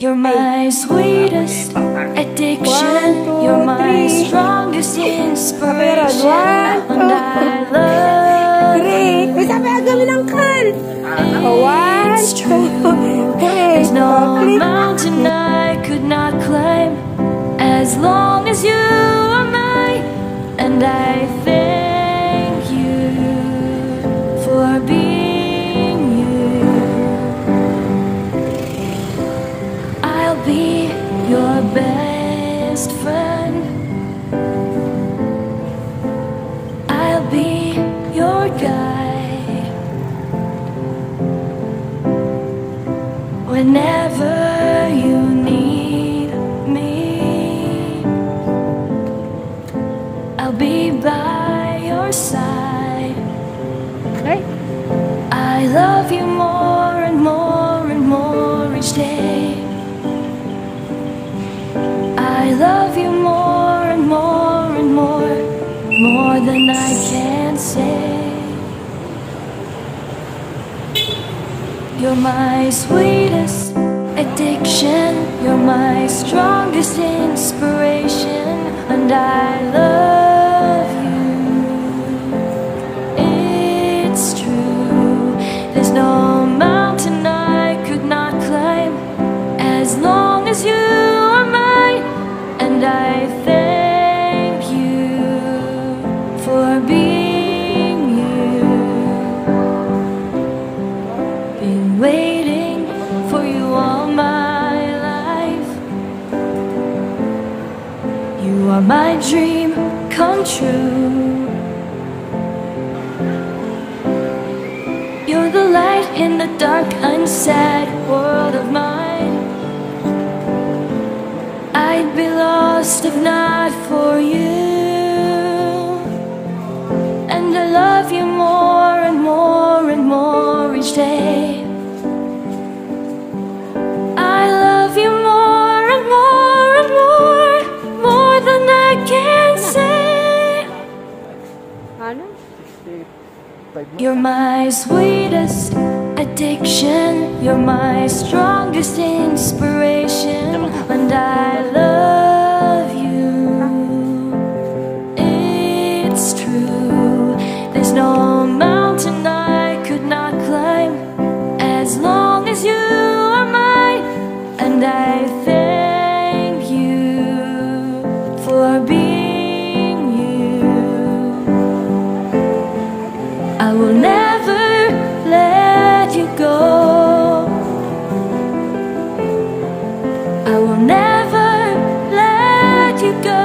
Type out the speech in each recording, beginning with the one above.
You're my sweetest addiction. You're my strongest inspiration. And I love. One, It's true. There's no mountain I could not climb as long as you are mine. And I thank you for being best friend. I'll be your guide. Whenever you need me, I'll be by your side. Ay, I love you more than I can say. You're my sweetest addiction, you're my strongest inspiration, and I love are my dream come true. You're the light in the dark, unsaid world of mine. I'd be lost if not for ano? You're my sweetest addiction. You're my strongest inspiration. Will never let you go. I will never let you go.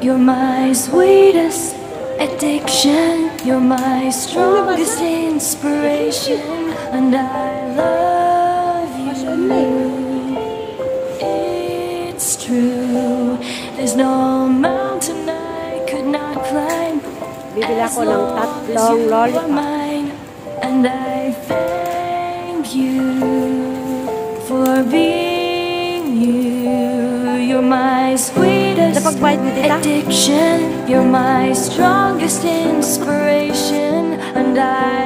You're my sweetest addiction. You're my strongest inspiration. And I love you. It's true. There's no Bibili ako ng tatlong lollipop. mine, and I thank you for being you. You're my sweetest addiction. You're my strongest inspiration, and I